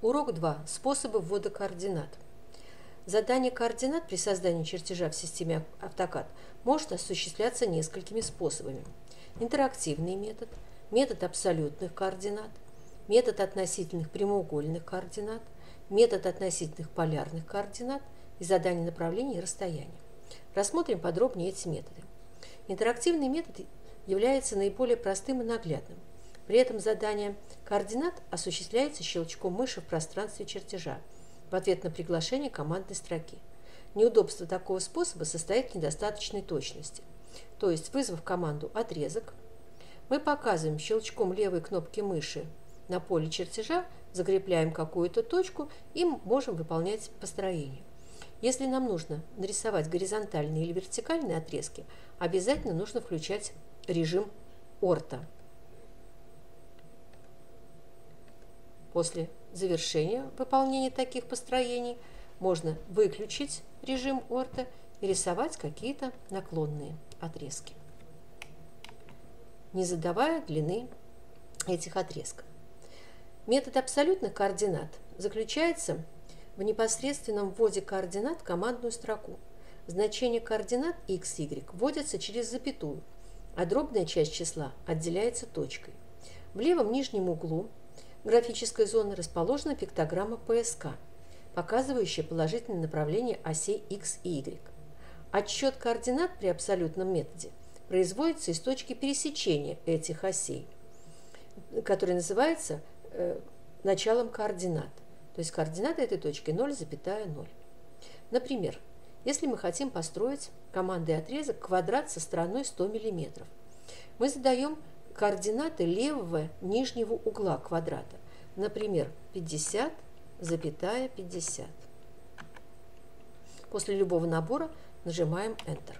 Урок 2. Способы ввода координат. Задание координат при создании чертежа в системе AutoCAD может осуществляться несколькими способами. Интерактивный метод, метод абсолютных координат, метод относительных прямоугольных координат, метод относительных полярных координат и задание направления и расстояния. Рассмотрим подробнее эти методы. Интерактивный метод является наиболее простым и наглядным. При этом задание координат осуществляется щелчком мыши в пространстве чертежа в ответ на приглашение командной строки. Неудобство такого способа состоит в недостаточной точности. То есть, вызвав команду «отрезок», мы показываем щелчком левой кнопки мыши на поле чертежа, закрепляем какую-то точку и можем выполнять построение. Если нам нужно нарисовать горизонтальные или вертикальные отрезки, обязательно нужно включать режим орта. После завершения выполнения таких построений можно выключить режим орта и рисовать какие-то наклонные отрезки, не задавая длины этих отрезков. Метод абсолютных координат заключается в непосредственном вводе координат в командную строку. Значение координат x, y вводятся через запятую, а дробная часть числа отделяется точкой. В левом нижнем углу графической зоны расположена пиктограмма ПСК, показывающая положительное направление осей x и y. Отсчет координат при абсолютном методе производится из точки пересечения этих осей, которая называется э, началом координат. То есть координата этой точки 0,0. Например, если мы хотим построить командой отрезок квадрат со стороной 100 мм, мы задаем координаты левого нижнего угла квадрата. Например, 50, запятая 50. После любого набора нажимаем Enter.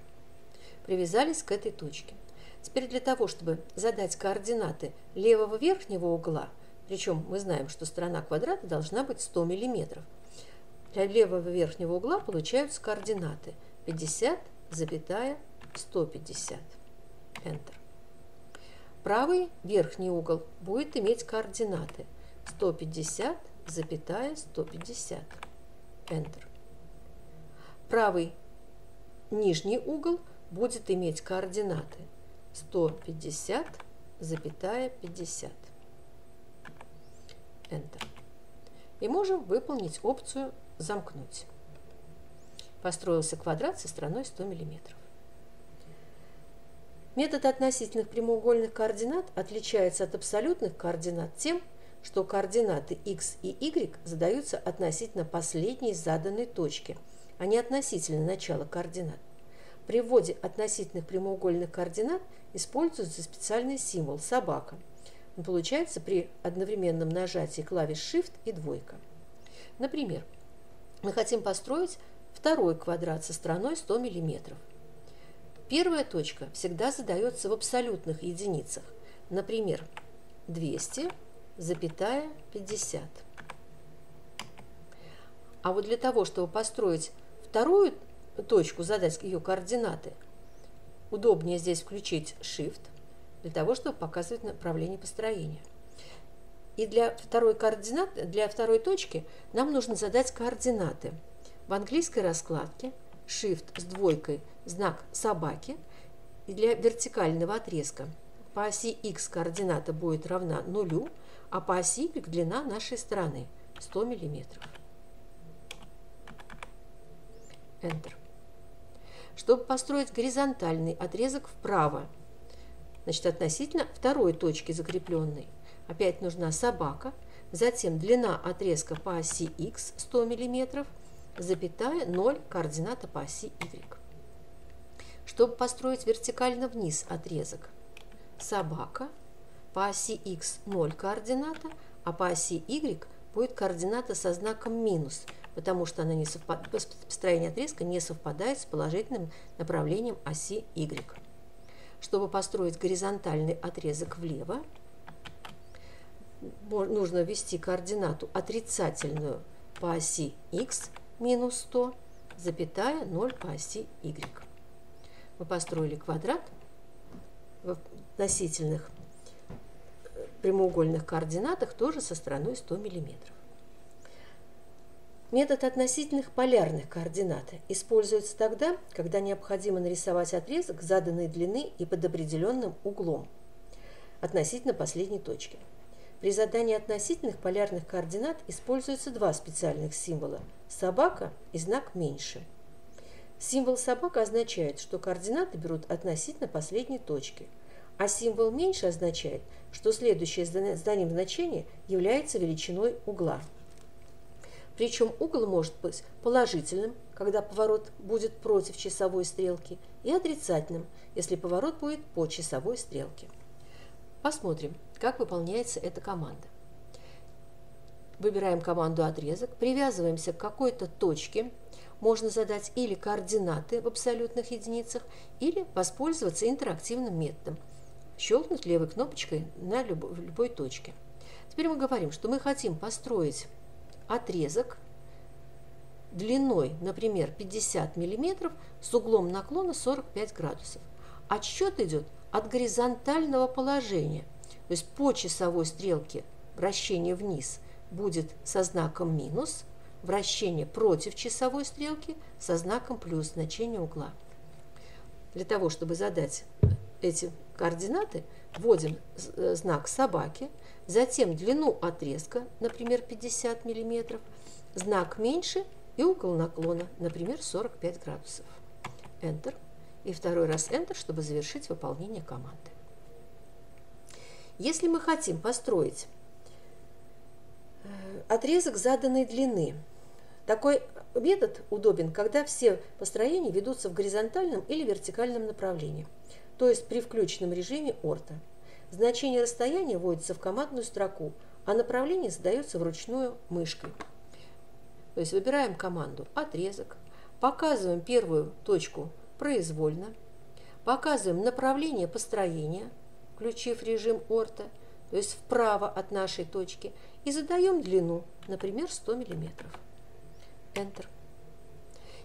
Привязались к этой точке. Теперь для того, чтобы задать координаты левого верхнего угла, причем мы знаем, что сторона квадрата должна быть 100 мм, для левого верхнего угла получаются координаты 50, запятая 150. Enter. Правый верхний угол будет иметь координаты 150, запятая 150. Enter. Правый нижний угол будет иметь координаты 150, запятая 50. Enter. И можем выполнить опцию «Замкнуть». Построился квадрат со стороной 100 миллиметров. Метод относительных прямоугольных координат отличается от абсолютных координат тем, что координаты x и y задаются относительно последней заданной точки, а не относительно начала координат. При вводе относительных прямоугольных координат используется специальный символ «собака». Он получается при одновременном нажатии клавиш Shift и двойка. Например, мы хотим построить второй квадрат со стороной 100 мм. Первая точка всегда задается в абсолютных единицах. Например, 200, запятая 50. А вот для того, чтобы построить вторую точку, задать ее координаты, удобнее здесь включить Shift, для того, чтобы показывать направление построения. И для второй координаты, для второй точки нам нужно задать координаты. В английской раскладке Shift с двойкой знак собаки. Для вертикального отрезка по оси x координата будет равна нулю, а по оси y длина нашей стороны 100 мм. Enter. Чтобы построить горизонтальный отрезок вправо, значит относительно второй точки закрепленной, опять нужна собака, затем длина отрезка по оси x 100 мм, запятая 0 координата по оси y чтобы построить вертикально вниз отрезок. Собака по оси x 0 координата, а по оси y будет координата со знаком минус, потому что она не совпад... построение отрезка не совпадает с положительным направлением оси y. Чтобы построить горизонтальный отрезок влево, нужно ввести координату отрицательную по оси x минус 100, запятая 0 по оси y мы построили квадрат в относительных прямоугольных координатах тоже со стороной 100 мм. Метод относительных полярных координат используется тогда, когда необходимо нарисовать отрезок заданной длины и под определенным углом относительно последней точки. При задании относительных полярных координат используются два специальных символа – собака и знак меньше. Символ собака означает, что координаты берут относительно последней точки, а символ меньше означает, что следующее зданием значение является величиной угла. Причем угол может быть положительным, когда поворот будет против часовой стрелки, и отрицательным, если поворот будет по часовой стрелке. Посмотрим, как выполняется эта команда. Выбираем команду «Отрезок», привязываемся к какой-то точке. Можно задать или координаты в абсолютных единицах, или воспользоваться интерактивным методом. Щелкнуть левой кнопочкой на любой, любой точке. Теперь мы говорим, что мы хотим построить отрезок длиной, например, 50 мм с углом наклона 45 градусов. Отсчет идет от горизонтального положения, то есть по часовой стрелке вращение вниз будет со знаком минус, вращение против часовой стрелки со знаком плюс значение угла. Для того, чтобы задать эти координаты, вводим э, знак собаки – затем длину отрезка, например, 50 мм, знак меньше и угол наклона, например, 45 градусов. Enter. И второй раз Enter, чтобы завершить выполнение команды. Если мы хотим построить э, отрезок заданной длины, такой метод удобен, когда все построения ведутся в горизонтальном или вертикальном направлении, то есть при включенном режиме орта. Значение расстояния вводится в командную строку, а направление задается вручную мышкой. То есть выбираем команду «Отрезок», показываем первую точку произвольно, показываем направление построения, включив режим орта, то есть вправо от нашей точки, и задаем длину, например, 100 мм. Enter.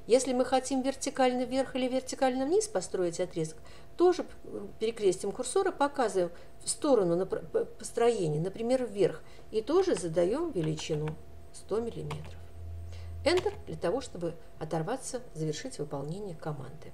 Если мы хотим вертикально вверх или вертикально вниз построить отрезок, тоже перекрестим курсора, показываем в сторону построения, например, вверх, и тоже задаем величину 100 мм. Enter для того, чтобы оторваться, завершить выполнение команды.